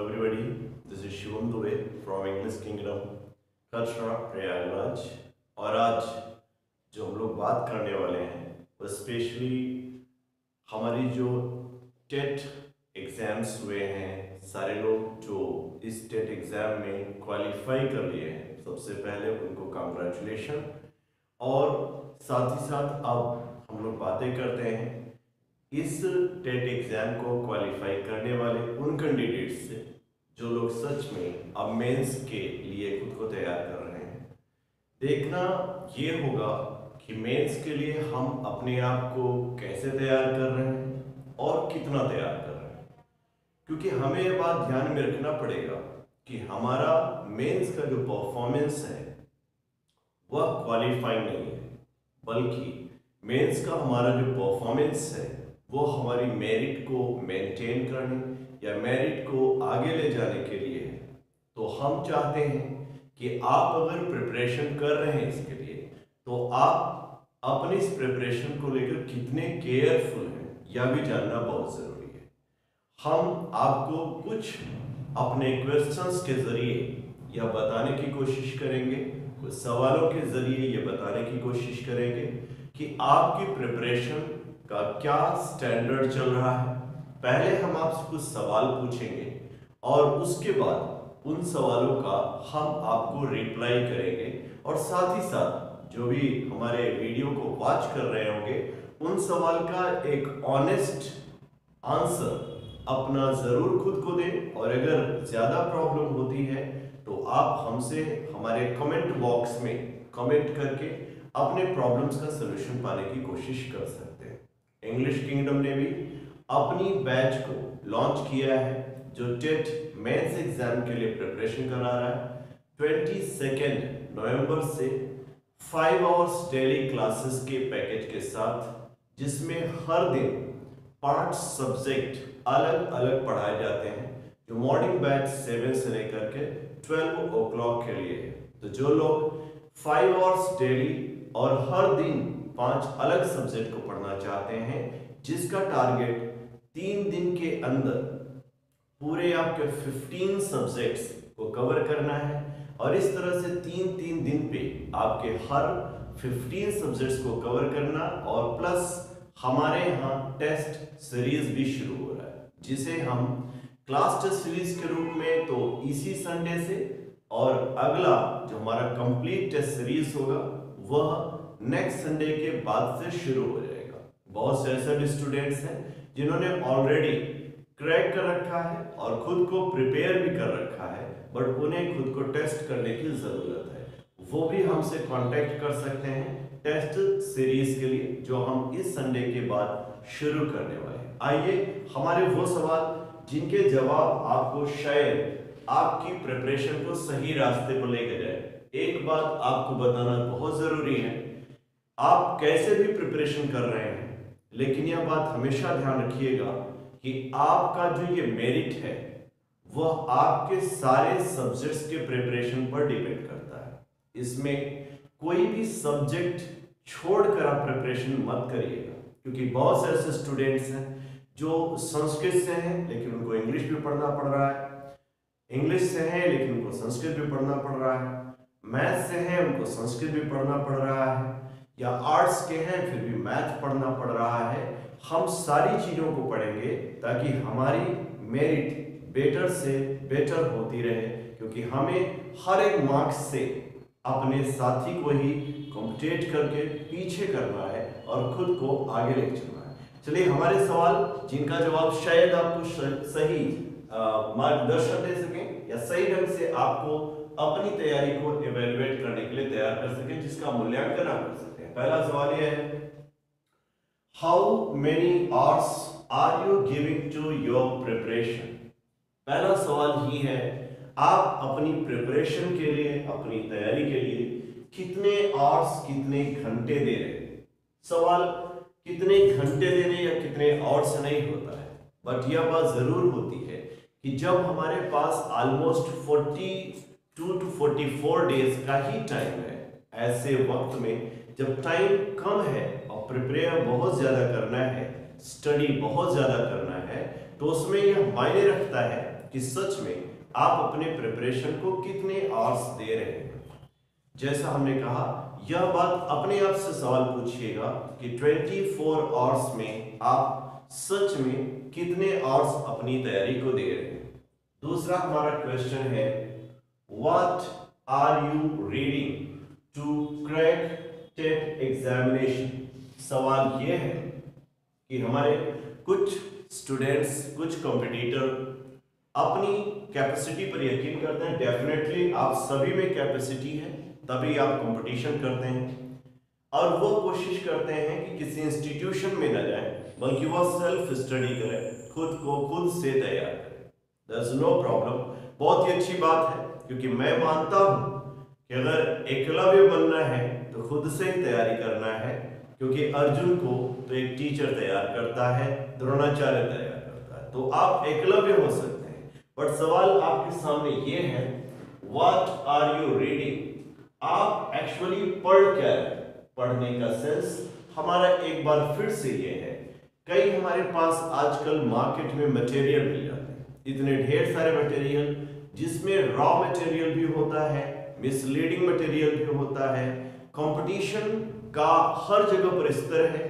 Hello everybody, this is Shivam Dubey from English Kingdom, कचरा प्रयागराज और आज जो हम लोग बात करने वाले हैं वो स्पेशली हमारी जो टेट एग्ज़ाम्स हुए हैं सारे लोग जो इस टेट एग्ज़ाम में क्वालिफाई कर लिए हैं सबसे पहले उनको कंग्रेचुलेशन और साथ ही साथ अब हम लोग बातें करते हैं इस टेट एग्ज़ाम को क्वालिफाई करने वाले उन कैंडिडेट्स से जो लोग सच में अब मेंस के लिए खुद को तैयार कर रहे हैं। देखना ये होगा कि मेंस के लिए हम अपने आप को कैसे तैयार कर रहे हैं और कितना तैयार कर रहे हैं। क्योंकि हमें ये बात ध्यान में रखना पड़ेगा कि हमारा मेंस का जो परफॉर्मेंस है, वह क्वालिफाई नहीं है, बल्कि मेंस का हमारा जो परफॉर्मेंस है वो हमारी मेरिट को मेंटेन करने या मेरिट को आगे ले जाने के लिए है। तो हम चाहते हैं कि आप अगर प्रिपरेशन कर रहे हैं इसके लिए तो आप अपने इस प्रिपरेशन को लेकर कितने केयरफुल हैं, यह भी जानना बहुत ज़रूरी है। हम आपको कुछ अपने क्वेश्चंस के ज़रिए यह बताने की कोशिश करेंगे, कुछ सवालों के ज़रिए यह बताने की कोशिश करेंगे कि आपकी प्रिपरेशन का क्या स्टैंडर्ड चल रहा है? पहले हम आपसे कुछ सवाल पूछेंगे और उसके बाद उन सवालों का हम आपको रिप्लाई करेंगे और साथ ही साथ जो भी हमारे वीडियो को वॉच कर रहे होंगे, उन सवाल का एक ऑनेस्ट आंसर अपना ज़रूर खुद को दें और अगर ज़्यादा प्रॉब्लम होती है तो आप हमसे, हमारे कमेंट बॉक्स में कमेंट करके अपने प्रॉब्लम्स का सलूशन पाने की कोशिश कर सकते इंग्लिश किंगडम ने भी अपनी बैच को लॉन्च किया है, जो टेट मेंस एग्ज़ाम के लिए प्रिपरेशन करा रहा है। ट्वेंटी सेकेंड नवंबर से फाइव आवर्स डेली क्लासेस के पैकेज के साथ, जिसमें हर दिन पाँच सब्जेक्ट अलग अलग पढ़ाए जाते हैं, जो मॉर्निंग बैच सेवन से लेकर के ट्वेल्व ओ के लिए है। तो जो लोग फाइव आवर्स डेली और हर दिन पाँच अलग सब्जेक्ट को पढ़ना चाहते हैं, जिसका टारगेट तीन दिन के अंदर पूरे आपके 15 सब्जेक्ट्स को कवर करना है और इस तरह से तीन तीन दिन पे आपके हर 15 सब्जेक्ट्स को कवर करना और प्लस हमारे यहाँ टेस्ट सीरीज़ भी शुरू हो रहा है, जिसे हम क्लास टेस्ट सीरीज़ के रूप में तो इसी संडे से और अगला जो हमारा कंप्लीट टेस्ट सीरीज़ होगा, वह नेक्स्ट संडे के बाद से शुरू हो जाएगा। बहुत से ऐसे स्टूडेंट्स हैं, जिन्होंने ऑलरेडी क्रैक कर रखा है और खुद को प्रिपेयर भी कर रखा है बट उन्हें खुद को टेस्ट करने की ज़रूरत है। वो भी हमसे कांटेक्ट कर सकते हैं टेस्ट सीरीज़ के लिए, जो हम इस संडे के बाद शुरू करने वाले हैं। आइए, हमारे वो सवाल जिनके जवाब आपको शायद आपकी प्रिपरेशन को सही रास्ते पर लेके जाए। एक बात आपको बताना बहुत ज़रूरी है। आप कैसे भी प्रिपरेशन कर रहे हैं, लेकिन यह बात हमेशा ध्यान रखिएगा कि आपका जो ये मेरिट है, वह आपके सारे सब्जेक्ट्स के प्रिपरेशन पर डिपेंड करता है। इसमें कोई भी सब्जेक्ट छोड़कर आप प्रिपरेशन मत करिएगा, क्योंकि बहुत से ऐसे स्टूडेंट्स हैं जो संस्कृत से हैं, लेकिन उनको इंग्लिश भी पढ़ना पड़ रहा है। इंग्लिश से हैं, लेकिन उनको संस्कृत भी पढ़ना पड़ रहा है। मैथ से हैं, उनको संस्कृत भी पढ़ना पड़ रहा है। या आर्ट्स के हैं, फिर भी मैथ पढ़ना पड़ रहा है। हम सारी चीज़ों को पढ़ेंगे ताकि हमारी मेरिट बेटर से बेटर होती रहे, क्योंकि हमें हर एक मार्क्स से अपने साथी को ही कॉम्पिटेट करके पीछे करना है और खुद को आगे लेके चलना है। चलिए, हमारे सवाल, जिनका जवाब शायद आपको सही मार्गदर्शन दे सकें या सही ढंग से आपको अपनी तैयारी को इवेलुएट करने के लिए तैयार कर सकें, जिसका मूल्यांकन आप कर सकते हैं पहला सवाल यह है how many hours are you giving to your preparation पहला सवाल ही है, आप अपनी प्रिपरेशन के लिए, अपनी तैयारी के लिए कितने आवर्स कितने घंटे दे रहे हैं? सवाल, कितने घंटे दे रहे या कितने आवर्स नहीं होता है? बट यह बात ज़रूर होती है कि जब हमारे पास ऑलमोस्ट 42 टू 44 डेज़ का ही टाइम है, ऐसे वक्त में जब टाइम कम है और प्रिपेयर बहुत ज़्यादा करना है स्टडी बहुत ज़्यादा करना है तो उसमें यह मायने रखता है कि सच में आप अपने प्रिपरेशन को कितने आवर्स दे रहे हैं। जैसा हमने कहा, यह बात अपने आप से सवाल पूछिएगा कि 24 आवर्स में आप सच में कितने आवर्स अपनी तैयारी को दे रहे हैं। दूसरा हमारा क्वेश्चन है what are you reading to crack TET examination. सवाल यह है कि हमारे कुछ स्टूडेंट्स, कुछ कंपटीटर अपनी कैपेसिटी पर यकीन करते हैं डेफिनेटली आप सभी में कैपेसिटी है, तभी आप कंपटीशन करते हैं। और वो कोशिश करते हैं कि किसी इंस्टीट्यूशन में न जाए बल्कि वह सेल्फ स्टडी करें, खुद को खुद से तैयार करें। नो प्रॉब्लम बहुत ही अच्छी बात है, क्योंकि मैं मानता हूँ कि अगर एकलव्य बनना है तो खुद से ही तैयारी करना है, क्योंकि अर्जुन को तो एक टीचर तैयार करता है, द्रोणाचार्य तैयार करता है। तो आप एकलव्य हो सकते हैं। बट सवाल आपके सामने ये है व्हाट आर यू रीडिंग आप एक्चुअली पढ़ क्या रहे पढ़ने का सेंस हमारा एक बार फिर से ये है। कई हमारे पास आजकल मार्केट में मटेरियल मिल जाते हैं। इतने ढेर सारे मटेरियल जिसमें रॉ मटेरियल भी होता है मिसलीडिंग मटेरियल भी होता है। कंपटीशन का हर जगह पर स्तर है।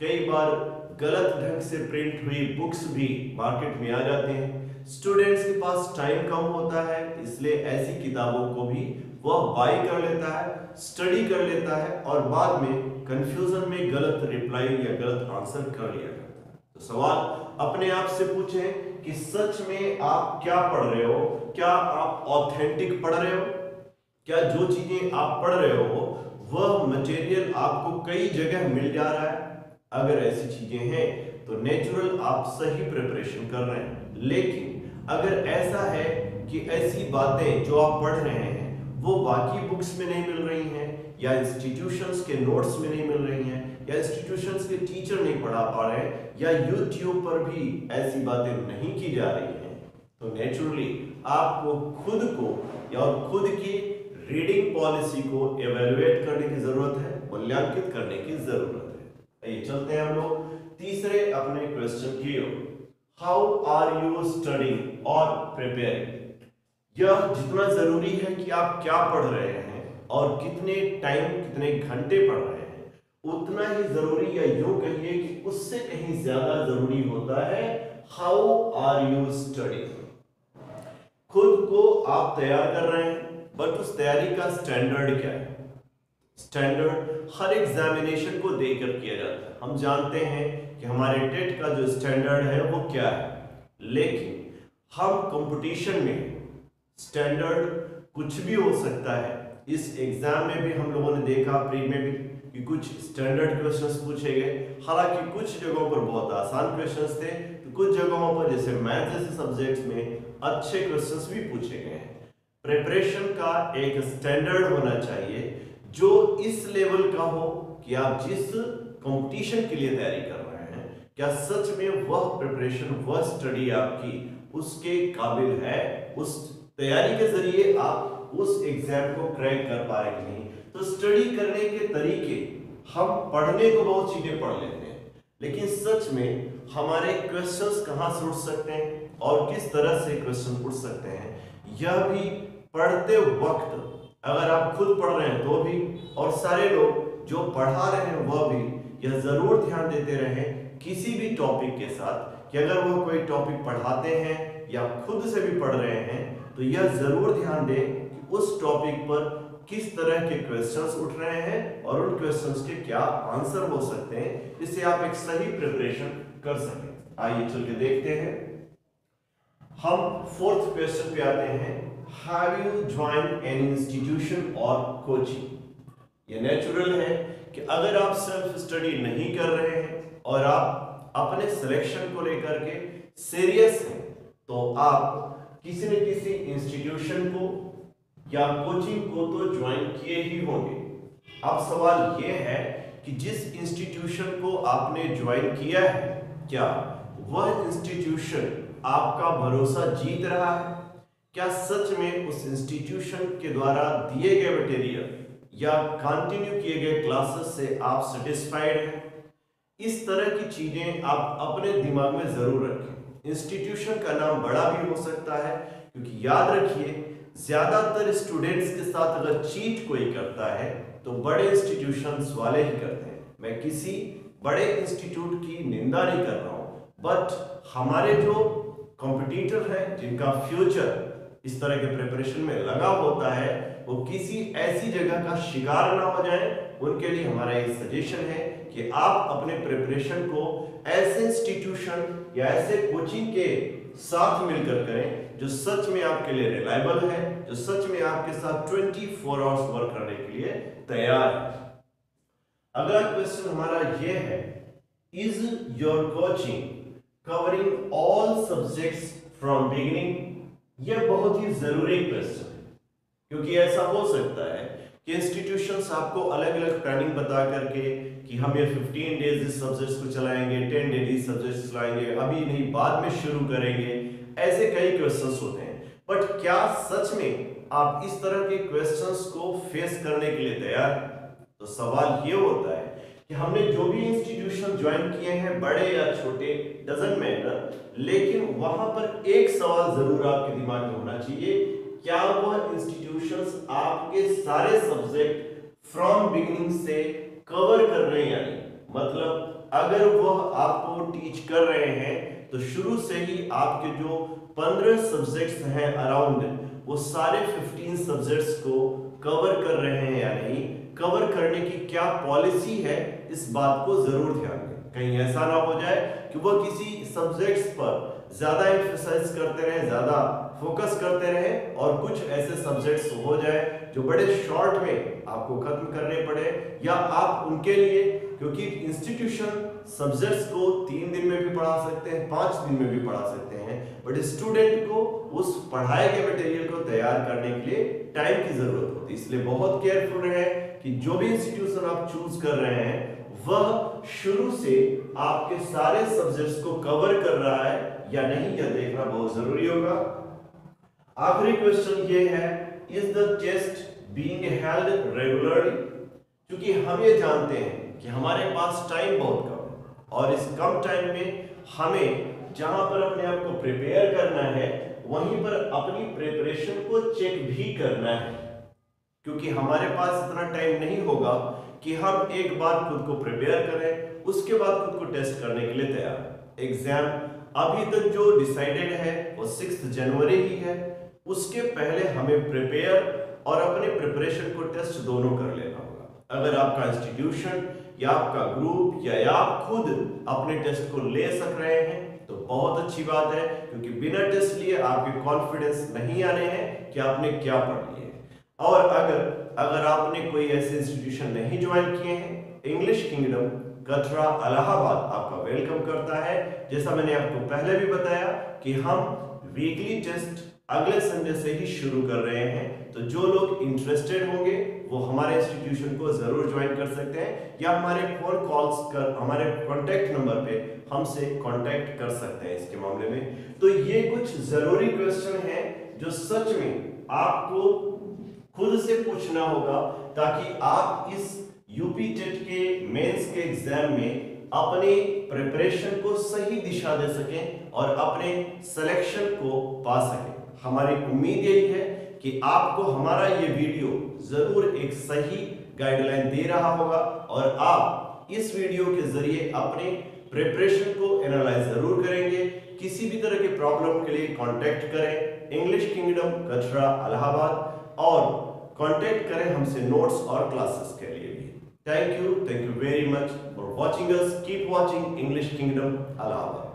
कई बार गलत ढंग से प्रिंट हुई बुक्स भी मार्केट में आ जाते हैं। स्टूडेंट्स के पास टाइम कम होता है, इसलिए ऐसी किताबों को भी वह बाई कर लेता है स्टडी कर लेता है और बाद में कंफ्यूजन में गलत रिप्लाई या गलत आंसर कर लिया जाता है। तो सवाल अपने आप से पूछें कि सच में आप क्या पढ़ रहे हो? क्या आप ऑथेंटिक पढ़ रहे हो? क्या जो चीज़ें आप पढ़ रहे हो, वह मटेरियल आपको कई जगह मिल जा रहा है? अगर ऐसी चीज़ें हैं तो नेचुरल आप सही प्रिपरेशन कर रहे हैं। लेकिन अगर ऐसा है कि ऐसी बातें जो आप पढ़ रहे हैं, वो बाकी बुक्स में नहीं मिल रही हैं, या इंस्टीट्यूशंस के नोट्स में नहीं मिल रही हैं, या इंस्टीट्यूशंस के टीचर नहीं पढ़ा पा रहे हैं, या यूट्यूब पर भी ऐसी बातें नहीं की जा रही हैं तो नेचुरली आपको खुद को या खुद की रीडिंग पॉलिसी को एवेलुएट करने की ज़रूरत है, मूल्यांकित करने की ज़रूरत है। आइए चलते हैं हम लोग तीसरे अपने क्वेश्चन की ओर। हाउ आर यू स्टडिंग और प्रिपेयरिंग यह जितना ज़रूरी है कि आप क्या पढ़ रहे हैं और कितने टाइम कितने घंटे पढ़ रहे हैं, उतना ही ज़रूरी या यूँ कहिए कि उससे कहीं ज़्यादा ज़रूरी होता है हाउ आर यू स्टडी खुद को आप तैयार कर रहे हैं बट उस तैयारी का स्टैंडर्ड क्या है? स्टैंडर्ड हर एग्जामिनेशन को देकर किया जाता है। हम जानते हैं कि हमारे टेट का जो स्टैंडर्ड है वो क्या है। लेकिन हम कंपटीशन में स्टैंडर्ड कुछ भी हो सकता है। इस एग्ज़ाम में भी हम लोगों ने देखा प्री में भी, कि कुछ स्टैंडर्ड क्वेश्चंस पूछे गए। हालाँकि कुछ जगहों पर बहुत आसान क्वेश्चंस थे। तो कुछ जगहों पर जैसे मैथ जैसे सब्जेक्ट्स में अच्छे क्वेश्चंस भी पूछे गए हैं। प्रिपरेशन का एक स्टैंडर्ड होना चाहिए, जो इस लेवल का हो कि आप जिस कंपटीशन के लिए तैयारी कर रहे हैं, क्या सच में वह प्रिपरेशन वह स्टडी आपकी उसके काबिल है? उस तैयारी के ज़रिए आप उस एग्ज़ाम को क्रैक कर पा रहे नहीं? तो स्टडी करने के तरीके, हम पढ़ने को बहुत चीज़ें पढ़ लेते हैं, लेकिन सच में हमारे क्वेश्चंस कहाँ से उठ सकते हैं और किस तरह से क्वेश्चन उठ सकते हैं, यह भी पढ़ते वक्त अगर आप खुद पढ़ रहे हैं तो भी, और सारे लोग जो पढ़ा रहे हैं वह भी, यह ज़रूर ध्यान देते रहे किसी भी टॉपिक के साथ कि अगर वह कोई टॉपिक पढ़ाते हैं या खुद से भी पढ़ रहे हैं तो यह ज़रूर ध्यान दें कि उस टॉपिक पर किस तरह के क्वेश्चंस उठ रहे हैं और उन क्वेश्चंस के क्या आंसर हो सकते हैं इससे आप एक सही प्रिपरेशन कर सकें। आइए चल के देखते हैं। हम फोर्थ क्वेश्चन पे आते हैं। Have you join an institution और कोचिंग ये नेचुरल है कि अगर आप सेल्फ स्टडी नहीं कर रहे हैं और आप अपने सिलेक्शन को लेकर के सीरियस हैं तो आप किसी न किसी इंस्टीट्यूशन को या कोचिंग को तो ज्वाइन किए ही होंगे। अब सवाल यह है कि जिस इंस्टीट्यूशन को आपने ज्वाइन किया है, क्या वह इंस्टीट्यूशन आपका भरोसा जीत रहा है? क्या सच में उस इंस्टीट्यूशन के द्वारा दिए गए मटेरियल या कंटिन्यू किए गए क्लासेस से आप सेटिस्फाइड हैं? इस तरह की चीज़ें आप अपने दिमाग में ज़रूर रखें। इंस्टीट्यूशन का नाम बड़ा भी हो सकता है, क्योंकि याद रखिए, ज़्यादातर स्टूडेंट्स के साथ अगर चीट कोई करता है तो बड़े इंस्टीट्यूशंस वाले ही करते हैं। मैं किसी बड़े इंस्टीट्यूट की निंदा नहीं कर रहा हूँ बट हमारे जो कॉम्पिटिटर हैं, जिनका फ्यूचर इस तरह के प्रिपरेशन में लगा होता है, वो किसी ऐसी जगह का शिकार ना हो जाए। उनके लिए हमारा एक सजेशन है कि आप अपने प्रिपरेशन को ऐसे इंस्टीट्यूशन या ऐसे कोचिंग के साथ मिलकर करें, जो सच में आपके लिए रिलायबल है, जो सच में आपके साथ 24 फोर आवर्स वर्क करने के लिए तैयार है। अगला क्वेश्चन हमारा यह है is your coaching covering all subjects from beginning यह बहुत ही ज़रूरी क्वेश्चन है, क्योंकि ऐसा हो सकता है कि इंस्टीट्यूशंस आपको अलग अलग प्लानिंग बता करके कि हम ये 15 डेज़ इस सब्जेक्ट्स को चलाएँगे 10 डेज़ इस सब्जेक्ट्स चलाएँगे, अभी नहीं, बाद में शुरू करेंगे, ऐसे कई क्वेश्चंस होते हैं। बट क्या सच में आप इस तरह के क्वेश्चंस को फेस करने के लिए तैयार तो सवाल ये होता है कि हमने जो भी इंस्टीट्यूशन ज्वाइन किए हैं, बड़े या छोटे डजन मैटर लेकिन वहाँ पर एक सवाल ज़रूर आपके दिमाग में होना चाहिए, क्या वह इंस्टीट्यूशंस आपके सारे सब्जेक्ट फ्रॉम बिगिनिंग से कवर कर रहे हैं यानी मतलब अगर वह आपको टीच कर रहे हैं तो शुरू से ही आपके जो पंद्रह सब्जेक्ट्स हैं अराउंड वो सारे फिफ्टीन सब्जेक्ट्स को कवर कर रहे हैं या नहीं? कवर करने की क्या पॉलिसी है, इस बात को ज़रूर ध्यान दें। कहीं ऐसा ना हो जाए कि वह किसी सब्जेक्ट्स पर ज़्यादा एम्फेसाइज करते रहे, ज़्यादा फोकस करते रहे और कुछ ऐसे सब्जेक्ट्स हो जाए जो बड़े शॉर्ट में आपको खत्म करने पड़े या आप उनके लिए, क्योंकि इंस्टीट्यूशन सब्जेक्ट्स को तीन दिन में भी पढ़ा सकते हैं, पाँच दिन में भी पढ़ा सकते हैं बट स्टूडेंट को उस पढ़ाए गए मटेरियल को तैयार करने के लिए टाइम की ज़रूरत होती है। इसलिए बहुत केयरफुल रहे कि जो भी इंस्टीट्यूशन आप चूज़ कर रहे हैं, वह शुरू से आपके सारे सब्जेक्ट्स को कवर कर रहा है या नहीं, यह देखना बहुत ज़रूरी होगा। आखिरी क्वेश्चन ये है is the test being held regularly क्योंकि हम ये जानते हैं कि हमारे पास टाइम बहुत कम है और इस कम टाइम में हमें जहाँ पर अपने आप को प्रिपेयर करना है, वहीं पर अपनी प्रिपरेशन को चेक भी करना है। क्योंकि हमारे पास इतना टाइम नहीं होगा कि हम एक बार खुद को प्रिपेयर करें, उसके बाद खुद को टेस्ट करने के लिए तैयार एग्ज़ाम अभी तक जो डिसाइडेड है, वो सिक्स जनवरी ही है। उसके पहले हमें प्रिपेयर और अपने प्रिपरेशन को टेस्ट दोनों कर लेना होगा। अगर आपका इंस्टीट्यूशन या आपका ग्रुप या आप खुद अपने टेस्ट को ले सक रहे हैं तो बहुत अच्छी बात है, क्योंकि बिना टेस्ट लिए आपके कॉन्फिडेंस नहीं आने हैं कि आपने क्या पढ़ लिया और अगर अगर आपने कोई ऐसे इंस्टीट्यूशन नहीं ज्वाइन किए हैं इंग्लिश किंगडम कटरा अलाहाबाद आपका वेलकम करता है। जैसा मैंने आपको पहले भी बताया कि हम वीकली टेस्ट अगले संडे से ही शुरू कर रहे हैं। तो जो लोग इंटरेस्टेड होंगे, वो हमारे इंस्टीट्यूशन को ज़रूर ज्वाइन कर सकते हैं या हमारे फ़ोन कॉल्स कर, हमारे कॉन्टेक्ट नंबर पे हमसे कांटेक्ट कर सकते हैं इसके मामले में। तो ये कुछ ज़रूरी क्वेश्चन है जो सच में आपको खुद से पूछना होगा ताकि आप इस यूपी टेट के मेंस के एग्ज़ाम में अपने प्रिपरेशन को सही दिशा दे सकें और अपने सिलेक्शन को पा सकें। हमारी उम्मीद यही है कि आपको हमारा ये वीडियो ज़रूर एक सही गाइडलाइन दे रहा होगा और आप इस वीडियो के ज़रिए अपने प्रिपरेशन को एनालाइज ज़रूर करेंगे। किसी भी तरह के प्रॉब्लम के लिए कांटेक्ट करें। इंग्लिश किंगडम कचरा इलाहाबाद और कॉन्टेक्ट करें हमसे नोट्स और क्लासेस के लिए भी। Thank you thank you very much for watching us keep watching English Kingdom अलावा